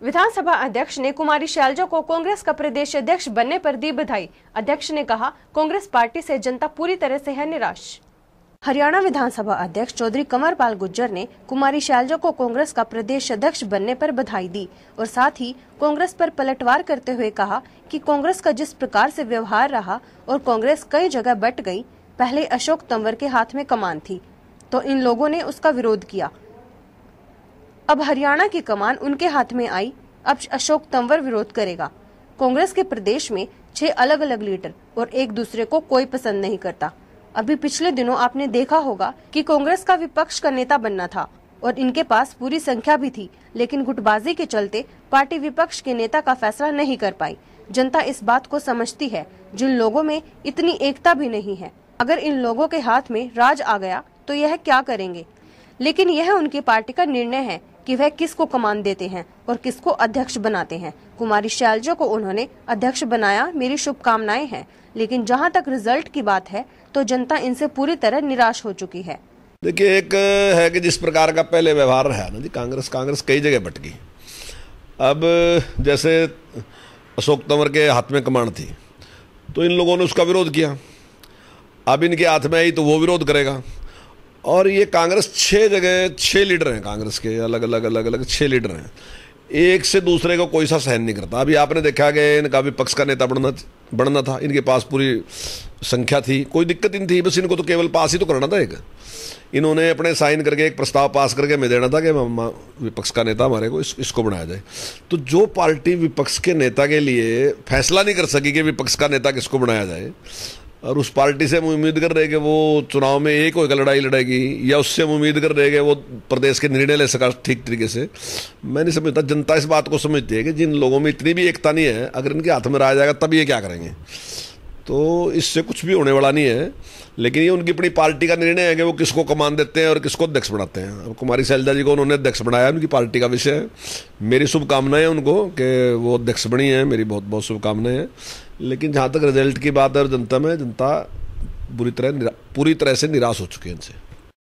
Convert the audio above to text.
विधानसभा अध्यक्ष ने कुमारी शैलजा को कांग्रेस का प्रदेश अध्यक्ष बनने पर दी बधाई। अध्यक्ष ने कहा, कांग्रेस पार्टी से जनता पूरी तरह से है निराश। हरियाणा विधानसभा अध्यक्ष चौधरी कंवरपाल गुज्जर ने कुमारी शैलजा को कांग्रेस का प्रदेश अध्यक्ष बनने पर बधाई दी और साथ ही कांग्रेस पर पलटवार करते हुए कहा कि कांग्रेस का जिस प्रकार से व्यवहार रहा और कांग्रेस कई जगह बट गई, पहले अशोक तंवर के हाथ में कमान थी तो इन लोगों ने उसका विरोध किया। अब हरियाणा की कमान उनके हाथ में आई। अब अशोक तंवर विरोध करेगा। कांग्रेस के प्रदेश में छह अलग अलग लीडर और एक दूसरे को कोई पसंद नहीं करता। अभी पिछले दिनों आपने देखा होगा कि कांग्रेस का विपक्ष का नेता बनना था और इनके पास पूरी संख्या भी थी, लेकिन गुटबाजी के चलते पार्टी विपक्ष के नेता का फैसला नहीं कर पाई। जनता इस बात को समझती है, जिन लोगों में इतनी एकता भी नहीं है। अगर इन लोगों के हाथ में राज आ गया तो यह क्या करेंगे? लेकिन यह उनकी पार्टी का निर्णय है। कि वह किसको कमान देते हैं और किसको अध्यक्ष बनाते हैं? कुमारी शैलजा को उन्होंने अध्यक्ष बनाया, मेरी शुभकामनाएँ हैं। लेकिन जहाँ तक रिज़ल्ट की बात है तो जनता इनसे पूरी तरह निराश हो चुकी है। देखिए, एक है कि जिस प्रकार का पहले व्यवहार रहा ना जी, कांग्रेस कांग्रेस कई जगह गई। अब जैसे अशोक तंवर के हाथ में कमान थी तो इन लोगों ने उसका विरोध किया। अब इनके हाथ में आई तो वो विरोध करेगा। और ये कांग्रेस छः जगह छः लीडर हैं कांग्रेस के अलग अलग अलग अलग छः लीडर हैं। एक से दूसरे को कोई सा सहन नहीं करता। अभी आपने देखा कि इनका विपक्ष का नेता बढ़ना बढ़ना था इनके पास पूरी संख्या थी कोई दिक्कत नहीं थी बस इनको तो केवल पास ही तो करना था एक। इन्होंने अपने साइन करके एक प्रस्ताव पास करके मैं देना था कि विपक्ष का नेता हमारे को इस, इसको बनाया जाए। तो जो पार्टी विपक्ष के नेता के लिए फैसला नहीं कर सकी कि विपक्ष का नेता किसको बनाया जाए और उस पार्टी से हम उम्मीद कर रहे हैं कि वो चुनाव में एक होकर लड़ाई लड़ेगी, या उससे हम उम्मीद कर रहे हैं कि वो प्रदेश के निर्णय ले सका ठीक तरीके से। मैं नहीं समझता, जनता इस बात को समझती है कि जिन लोगों में इतनी भी एकता नहीं है, अगर इनके हाथ में रहा जाएगा तब ये क्या करेंगे? तो इससे कुछ भी होने वाला नहीं है, लेकिन ये उनकी अपनी पार्टी का निर्णय है कि वो किसको कमान देते हैं और किसको अध्यक्ष बनाते हैं। अब कुमारी शैलजा जी को उन्होंने अध्यक्ष बनाया, उनकी पार्टी का विषय है। मेरी शुभकामनाएँ उनको कि वो अध्यक्ष बनी है, मेरी बहुत बहुत शुभकामनाएँ हैं। लेकिन जहाँ तक रिज़ल्ट की बात है जनता में, जनता बुरी तरह पूरी तरह से निराश हो चुकी है इनसे।